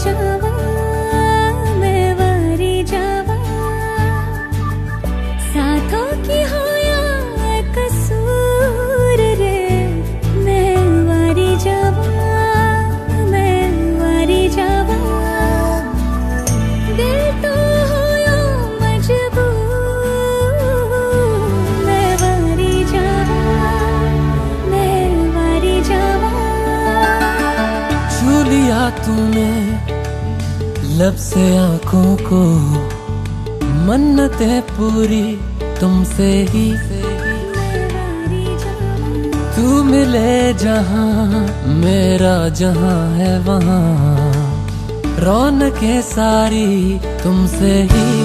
जावा मैं वारी जावा। साथों की हो तूने लब से आँखों को। मन्नतें पूरी, तुमसे ही। तू मिले जहाँ, मेरा जहाँ है वहाँ। रौनकें सारी, तुमसे ही।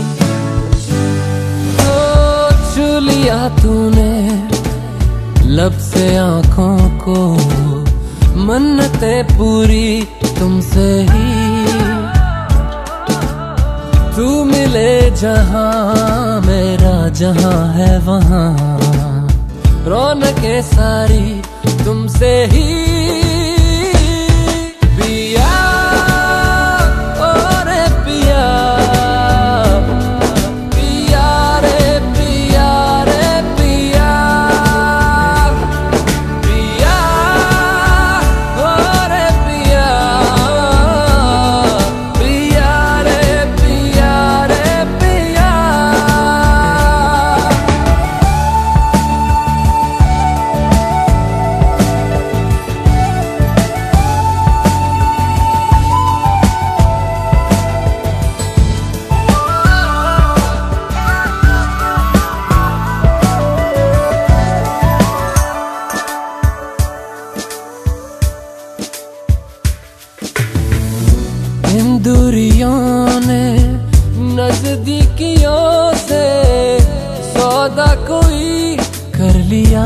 ओ छू लिया तूने, लब से आँखों को। मन्नतें पूरी तुमसे ही। तू मिले जहाँ मेरा जहाँ है वहाँ। रौनकें सारी तुमसे ही। दूरियों ने नजदीकियों से सौदा कोई कर लिया।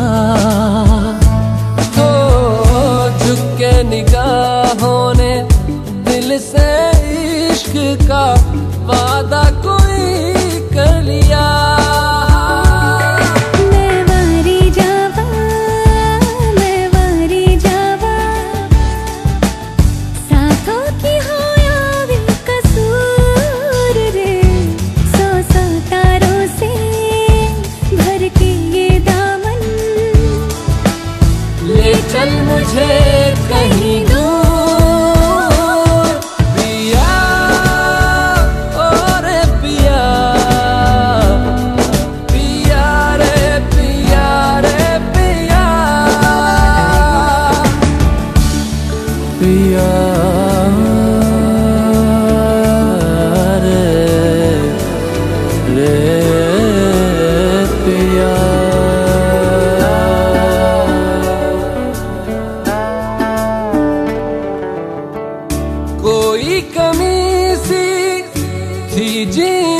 पिया। कोई कमी सी थी जीने